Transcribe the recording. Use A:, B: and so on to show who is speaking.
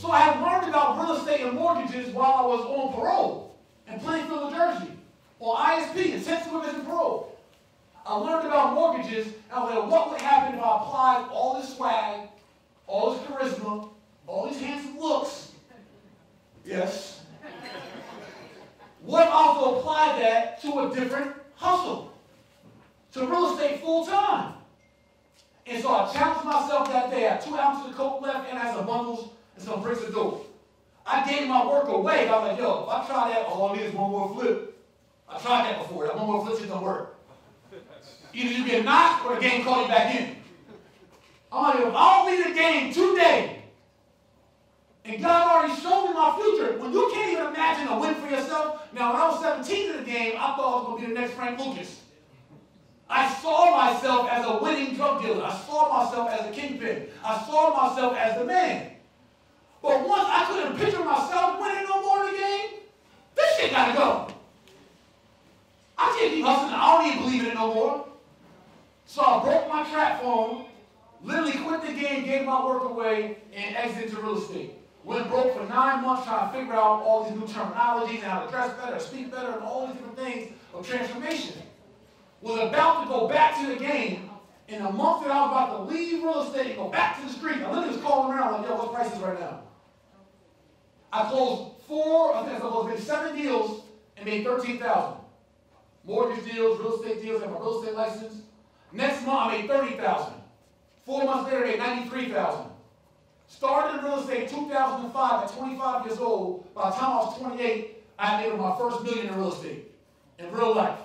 A: So I had learned about real estate and mortgages while I was on parole in Plainfield, New Jersey, on ISP, intensive supervision parole. I learned about mortgages, and I was like, what would happen if I applied all this swag, all this charisma, all these handsome looks? Yes. What if I also apply that to a different hustle? To real estate full time. And so I challenged myself that day. I had two ounces of coke left and I had some bundles and some bricks of dope. I gave my work away. I was like, yo, if I try that, all I need is one more flip. I tried that before. That one more flip just don't work. Either you get knocked or the game call you back in. I'm like, if I'll leave the game today, and God already showed me my future. When you can't even imagine a win for yourself. Now, when I was 17 in the game, I thought I was going to be the next Frank Lucas. I saw myself as a winning drug dealer. I saw myself as a kingpin. I saw myself as the man. But once I couldn't picture myself winning no more in the game, this shit gotta go. Hustling. I don't even believe in it no more. So I broke my trap phone, literally quit the game, gave my work away, and exited to real estate. Went broke for nine months trying to figure out all these new terminologies and how to dress better, speak better, and all these different things of transformation. Was about to go back to the game. In a month that I was about to leave real estate and go back to the street, I literally was calling around like, yo, what's prices right now? I closed four, I think I closed maybe seven deals and made 13000 Mortgage deals, real estate deals, I have my real estate license. Next month, I made 30000 Four months later, I made 93000 Started in real estate 2005 at 25 years old. By the time I was 28, I made my first million in real estate, in real life.